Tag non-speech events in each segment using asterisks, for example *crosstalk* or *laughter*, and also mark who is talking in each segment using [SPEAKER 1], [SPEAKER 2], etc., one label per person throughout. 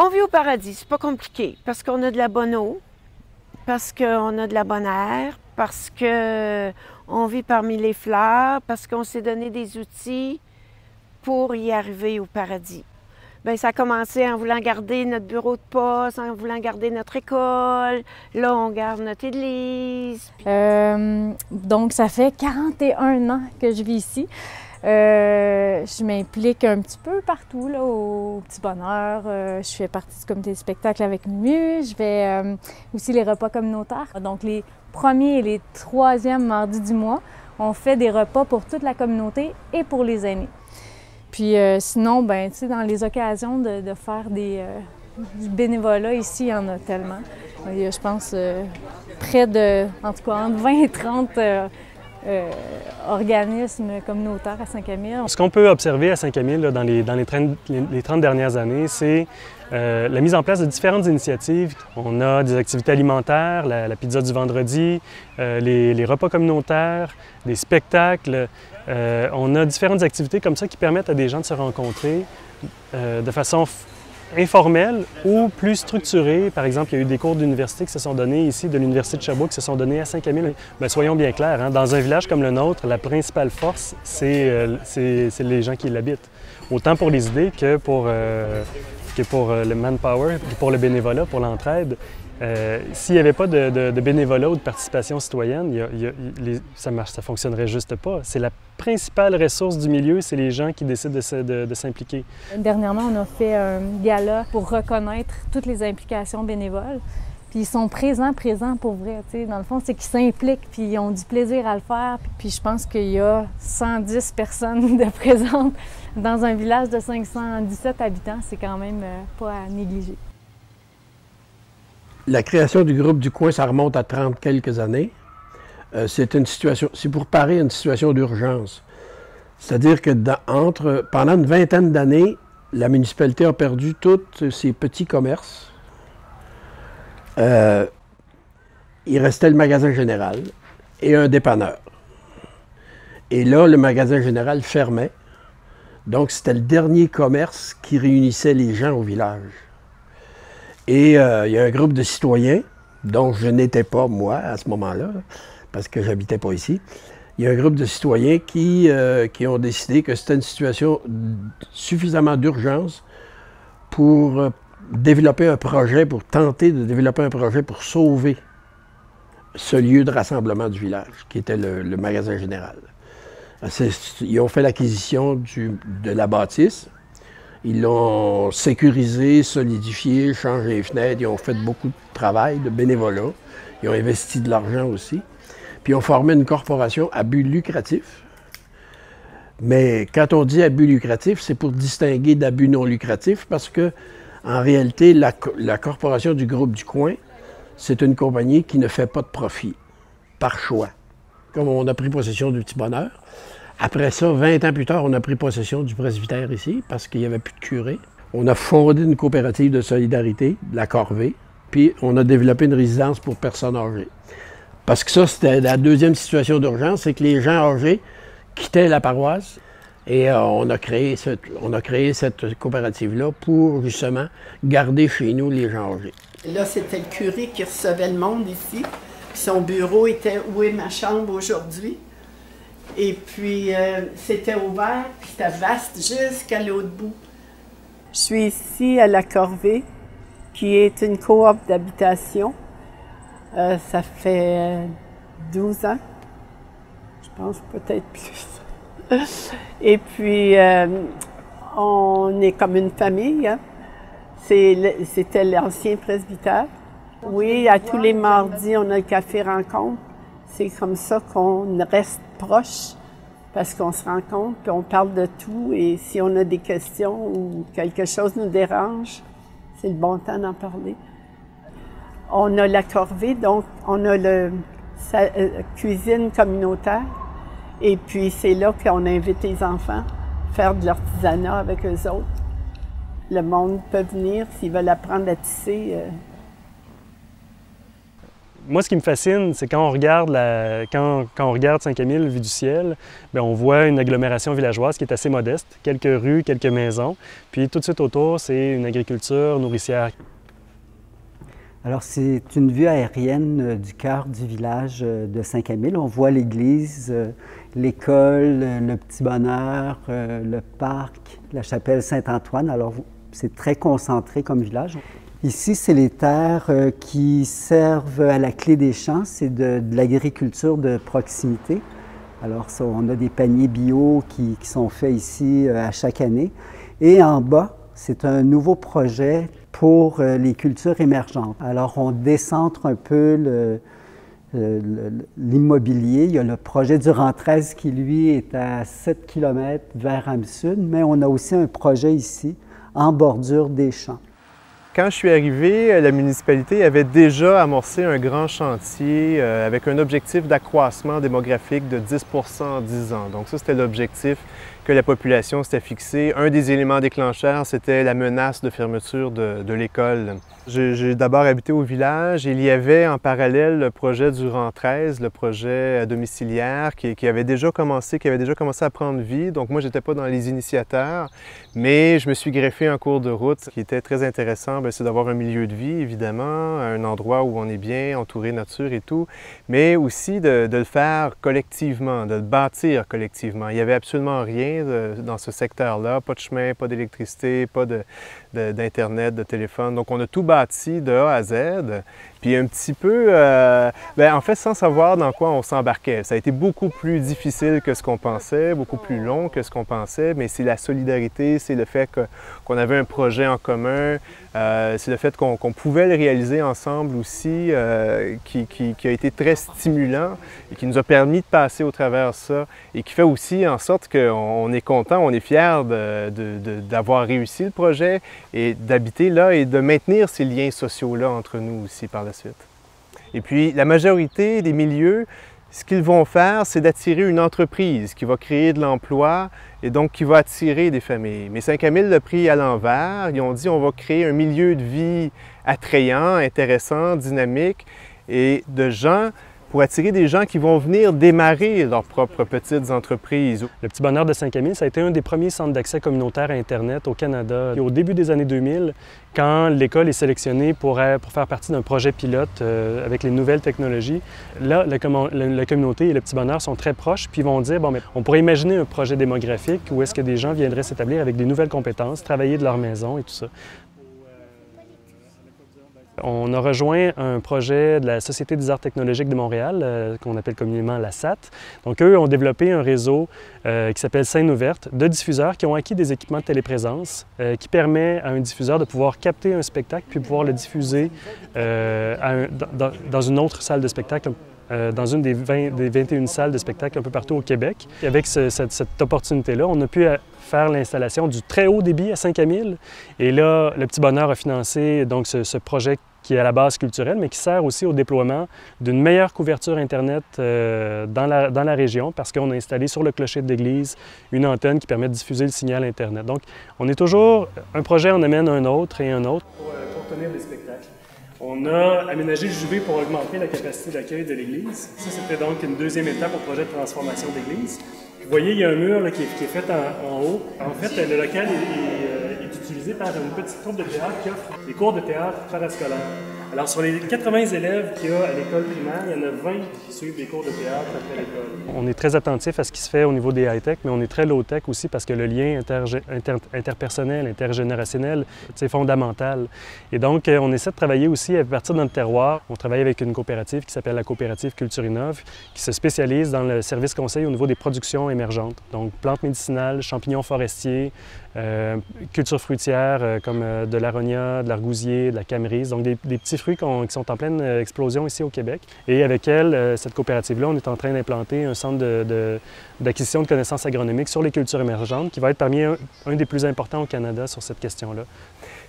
[SPEAKER 1] On vit au paradis, c'est pas compliqué, parce qu'on a de la bonne eau, parce qu'on a de la bonne air, parce qu'on vit parmi les fleurs, parce qu'on s'est donné des outils pour y arriver au paradis. Bien, ça a commencé en voulant garder notre bureau de poste, en voulant garder notre école. Là, on garde notre église.
[SPEAKER 2] Euh, donc, ça fait 41 ans que je vis ici. Euh, je m'implique un petit peu partout là, au Petit Bonheur. Euh, je fais partie du comité de spectacle avec Mimu. Je fais aussi les repas communautaires. Donc les premiers et les troisièmes mardis du mois, on fait des repas pour toute la communauté et pour les aînés. Puis sinon, ben, dans les occasions de, faire des, du bénévolat ici, il y en a tellement. Il y a, je pense, près de, en tout cas, entre 20 et 30 euh, organismes communautaires à Saint-Camille.
[SPEAKER 3] Ce qu'on peut observer à Saint-Camille dans, les, dans les, 30, les, 30 dernières années, c'est euh, la mise en place de différentes initiatives. On a des activités alimentaires, la, pizza du vendredi, euh, les, les, repas communautaires, des spectacles. On a différentes activités comme ça qui permettent à des gens de se rencontrer de façon informels ou plus structurés. Par exemple, il y a eu des cours d'université qui se sont donnés ici, de l'Université de Sherbrooke, qui se sont donnés à Saint-Camille. Bien, soyons bien clairs, hein, dans un village comme le nôtre, la principale force, c'est euh, les gens qui l'habitent. Autant pour les idées que pour, euh, que pour euh, le manpower, pour le bénévolat, pour l'entraide. Euh, s'il n'y avait pas de, bénévolat ou de participation citoyenne, ça ne fonctionnerait juste pas. C'est la principale ressource du milieu, c'est les gens qui décident de, s'impliquer.
[SPEAKER 2] Dernièrement, on a fait un gala pour reconnaître toutes les implications bénévoles. Puis ils sont présents, présents pour vrai. Dans le fond, c'est qu'ils s'impliquent, puis ils ont du plaisir à le faire. Puis je pense qu'il y a 110 personnes *laughs* présentes dans un village de 517 habitants. C'est quand même euh, pas à négliger.
[SPEAKER 4] La création du groupe du coin, ça remonte à 30 quelques années. Euh, c'est pour parer une situation d'urgence. C'est-à-dire que pendant une vingtaine d'années, la municipalité a perdu tous ses petits commerces. Euh, il restait le magasin général et un dépanneur. Et là, le magasin général fermait. Donc, c'était le dernier commerce qui réunissait les gens au village. Et euh, il y a un groupe de citoyens, dont je n'étais pas moi à ce moment-là, parce que j'habitais pas ici. Il y a un groupe de citoyens qui, euh, qui ont décidé que c'était une situation suffisamment d'urgence pour euh, développer un projet, pour tenter de développer un projet pour sauver ce lieu de rassemblement du village, qui était le, magasin général. Ils ont fait l'acquisition de la bâtisse, ils l'ont sécurisé, solidifié, changé les fenêtres. Ils ont fait beaucoup de travail, de bénévolat. Ils ont investi de l'argent aussi. Puis ils ont formé une corporation à but lucratif. Mais quand on dit abus lucratif, c'est pour distinguer d'abus non lucratif parce que, en réalité, la, la corporation du groupe du coin, c'est une compagnie qui ne fait pas de profit, par choix. Comme on a pris possession du petit bonheur, après ça, 20 ans plus tard, on a pris possession du presbytère ici parce qu'il n'y avait plus de curé. On a fondé une coopérative de solidarité, la Corvée, puis on a développé une résidence pour personnes âgées. Parce que ça, c'était la deuxième situation d'urgence, c'est que les gens âgés quittaient la paroisse et euh, on, a créé on a créé cette coopérative-là pour justement garder chez nous les gens âgés.
[SPEAKER 5] Là, c'était le curé qui recevait le monde ici. Son bureau était où est ma chambre aujourd'hui? Et puis, euh, c'était ouvert, puis c'était vaste jusqu'à l'autre bout. Je suis ici à La Corvée, qui est une coop d'habitation. Euh, ça fait 12 ans, je pense peut-être plus. *laughs* Et puis, euh, on est comme une famille. Hein. C'était l'ancien presbytère. Oui, à tous les mardis, on a le café rencontre. C'est comme ça qu'on reste proche parce qu'on se rencontre on parle de tout et si on a des questions ou quelque chose nous dérange, c'est le bon temps d'en parler. On a la corvée, donc on a le euh, cuisine communautaire et puis c'est là qu'on invite les enfants à faire de l'artisanat avec eux autres. Le monde peut venir s'ils veulent apprendre à tisser. Euh,
[SPEAKER 3] moi, ce qui me fascine, c'est quand on regarde, la, quand, on regarde Saint-Camille vue du ciel, bien, on voit une agglomération villageoise qui est assez modeste, quelques rues, quelques maisons, puis tout de suite autour, c'est une agriculture nourricière.
[SPEAKER 6] Alors, c'est une vue aérienne euh, du cœur du village euh, de Saint-Camille. On voit l'église, euh, l'école, le petit bonheur, le parc, la chapelle Saint-Antoine. Alors, c'est très concentré comme village. Ici, c'est les terres qui servent à la clé des champs. C'est de, l'agriculture de proximité. Alors, on a des paniers bio qui, sont faits ici à chaque année. Et en bas, c'est un nouveau projet pour euh, les cultures émergentes. Alors, on décentre un peu l'immobilier. Il y a le projet du Rang 13 qui, lui, est à 7 km vers Amsud, mais on a aussi un projet ici en bordure des champs.
[SPEAKER 7] Quand je suis arrivé, la municipalité avait déjà amorcé un grand chantier euh, avec un objectif d'accroissement démographique de 10 en 10 ans. Donc ça, c'était l'objectif que la population s'était fixé. Un des éléments déclencheurs, c'était la menace de fermeture de, l'école. J'ai d'abord habité au village. Il y avait en parallèle le projet du rang 13, le projet domiciliaire qui, avait déjà commencé, qui avait déjà commencé à prendre vie. Donc moi, j'étais pas dans les initiateurs, mais je me suis greffé un cours de route. Ce qui était très intéressant, ben, c'est d'avoir un milieu de vie, évidemment, un endroit où on est bien, entouré nature et tout, mais aussi de, de le faire collectivement, de le bâtir collectivement. Il y avait absolument rien dans ce secteur-là. Pas de chemin, pas d'électricité, pas d'Internet, de, téléphone. Donc, on a tout bâti de A à Z. Puis un petit peu, euh, ben, en fait, sans savoir dans quoi on s'embarquait. Ça a été beaucoup plus difficile que ce qu'on pensait, beaucoup plus long que ce qu'on pensait, mais c'est la solidarité, c'est le fait qu'on avait un projet en commun, euh, c'est le fait qu'on pouvait le réaliser ensemble aussi, euh, qui, a été très stimulant et qui nous a permis de passer au travers ça et qui fait aussi en sorte qu'on est content, on est fier d'avoir réussi le projet et d'habiter là et de maintenir ces liens sociaux-là entre nous aussi par la suite. Et puis, la majorité des milieux, ce qu'ils vont faire, c'est d'attirer une entreprise qui va créer de l'emploi et donc qui va attirer des familles. Mais Saint-Camille l'a pris à l'envers. Ils ont dit on va créer un milieu de vie attrayant, intéressant, dynamique et de gens pour attirer des gens qui vont venir démarrer leurs propres petites entreprises.
[SPEAKER 3] Le Petit Bonheur de Saint-Camille, ça a été un des premiers centres d'accès communautaire à Internet au Canada. au début des années 2000, quand l'école est sélectionnée pour, pour faire partie d'un projet pilote euh, avec les nouvelles technologies, là, la, communauté et le Petit Bonheur sont très proches, puis vont dire, bon, on pourrait imaginer un projet démographique où est-ce que des gens viendraient s'établir avec des nouvelles compétences, travailler de leur maison et tout ça. On a rejoint un projet de la Société des arts technologiques de Montréal, euh, qu'on appelle communément la SAT. Donc, eux ont développé un réseau euh, qui s'appelle Scène ouverte de diffuseurs qui ont acquis des équipements de téléprésence euh, qui permet à un diffuseur de pouvoir capter un spectacle puis pouvoir le diffuser dans, une autre salle de spectacle dans une des, 20, des, 21 salles de spectacle un peu partout au Québec. avec cette, opportunité-là, on a pu faire l'installation du très haut débit à Saint-Camille. Et là, le Petit Bonheur a financé donc ce projet qui est à la base culturelle, mais qui sert aussi au déploiement d'une meilleure couverture Internet euh, dans, la, dans la région parce qu'on a installé sur le clocher de l'église une antenne qui permet de diffuser le signal Internet. Donc, on est toujours, un projet en amène un autre et un autre. Pour, euh, tenir des spectacles. On a aménagé le juvé pour augmenter la capacité d'accueil de l'église. Ça, c'était donc une deuxième étape au projet de transformation d'église. Vous voyez, il y a un mur qui, est, qui, est, fait en, haut. En fait, le local est, est, utilisé par une petite troupe de théâtre qui offre des cours de théâtre parascolaires. Alors, sur les 80 élèves qu'il y a à l'école primaire, il y en a 20 qui suivent des cours de théâtre après l'école. On est très attentif à ce qui se fait au niveau des high-tech, mais on est très low-tech aussi parce que le lien interpersonnel, intergénérationnel, c'est fondamental. Et donc, euh, on essaie de travailler aussi à partir de notre terroir. On travaille avec une coopérative qui s'appelle la coopérative Culture Innove, qui se spécialise dans le service conseil au niveau des productions émergentes. Donc, plantes médicinales, champignons forestiers, euh, cultures fruitières euh, comme de l'aronia, de l'argousier, de la camerise, donc des, petits fruits qui sont en pleine explosion ici au Québec. Et avec elle, cette coopérative-là, on est en train d'implanter un centre d'acquisition de, de, connaissances agronomiques sur les cultures émergentes qui va être parmi un, un des plus importants au Canada sur cette question-là.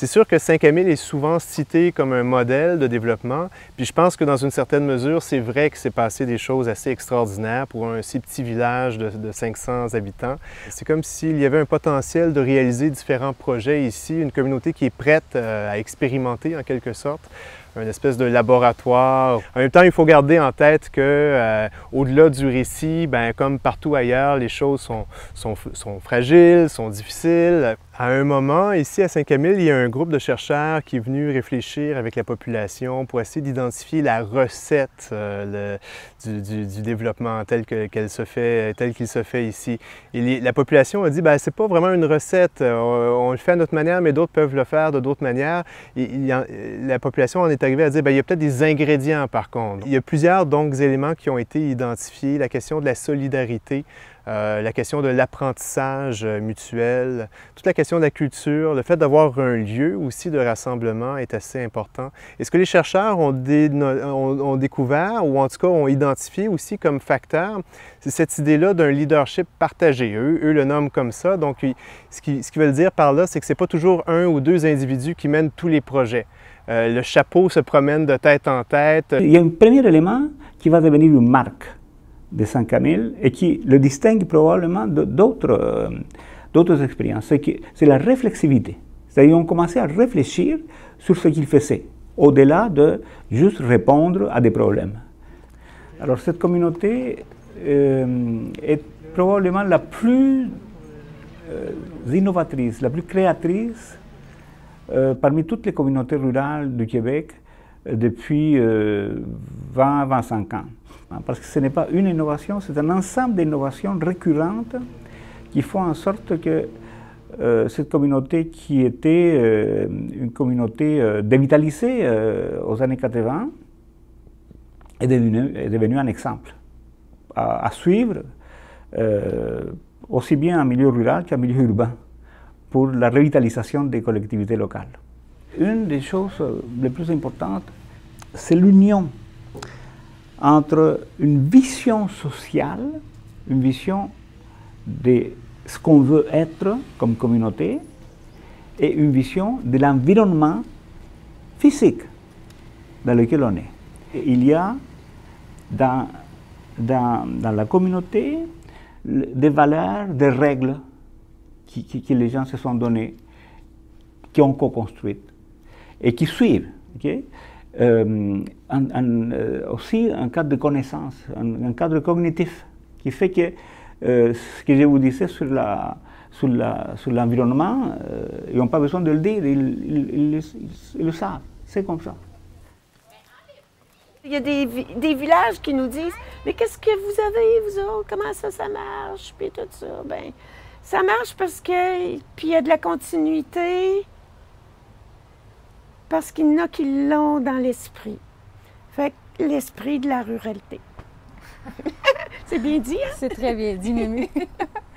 [SPEAKER 7] C'est sûr que Saint-Camille est souvent cité comme un modèle de développement, puis je pense que dans une certaine mesure, c'est vrai que c'est passé des choses assez extraordinaires pour un si petit village de, 500 habitants. C'est comme s'il y avait un potentiel de réaliser différents projets ici, une communauté qui est prête euh, à expérimenter en quelque sorte. Un espèce de laboratoire. En même temps, il faut garder en tête que euh, au-delà du récit, ben, comme partout ailleurs, les choses sont, sont, fragiles, sont difficiles. À un moment, ici à Saint-Camille, il y a un groupe de chercheurs qui est venu réfléchir avec la population pour essayer d'identifier la recette euh, du, développement tel qu'il se fait, tel qu'il se fait ici. Et la population a dit, ben, c'est pas vraiment une recette, euh, on, le fait à notre manière, mais d'autres peuvent le faire de d'autres manières. Et, la population en est arrivée à dire, ben, il y a peut-être des ingrédients par contre. Il y a plusieurs éléments qui ont été identifiés, la question de la solidarité, euh, la question de l'apprentissage euh, mutuel, toute la question de la culture, le fait d'avoir un lieu aussi de rassemblement est assez important. Et ce que les chercheurs ont, découvert, ou en tout cas ont identifié aussi comme facteur, c'est cette idée-là d'un leadership partagé? Eux, eux, le nomment comme ça. Donc, ce qu'ils veulent dire par là, c'est que ce n'est pas toujours un ou deux individus qui mènent tous les projets. Euh, le chapeau se promène de tête en tête.
[SPEAKER 8] Il y a un premier élément qui va devenir une marque de Saint-Camille et qui le distingue probablement d'autres euh, d'autres expériences. C'est la réflexivité. C'est-à-dire qu'on commençait à réfléchir sur ce qu'il faisait, au-delà de juste répondre à des problèmes. Alors cette communauté euh, est probablement la plus innovatrice, la plus créatrice euh, parmi toutes les communautés rurales du Québec euh, depuis 20-25 ans. Parce que ce n'est pas une innovation, c'est un ensemble d'innovations récurrentes qui font en sorte que euh, cette communauté qui était euh, une communauté euh, dévitalisée aux années 80 est devenue, est devenue un exemple à, à suivre, aussi bien en milieu rural qu'en milieu urbain, pour la revitalisation des collectivités locales. Une des choses les plus importantes, c'est l'union entre une vision sociale, une vision de ce qu'on veut être comme communauté, et une vision de l'environnement physique dans lequel on est. Et il y a dans, dans, dans, la communauté des valeurs, des règles qui, les gens se sont données, qui ont co-construites et qui suivent. Euh, euh, aussi un cadre de connaissance, un, cadre cognitif qui fait que euh, ce que je vous disais sur l'environnement, ils n'ont pas besoin de le dire, ils le savent, c'est comme ça.
[SPEAKER 1] Il y a des, des, villages qui nous disent Mais qu'est-ce que vous avez, vous autres? Comment ça, ça marche Puis tout ça. Ben, ça marche parce que. Puis il y a de la continuité parce qu'il y en a qui l'ont dans l'esprit. Fait que l'esprit de la ruralité. *laughs* C'est bien dit, hein?
[SPEAKER 2] C'est très bien dit, Mimi. *laughs*